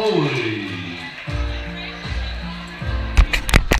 Holy.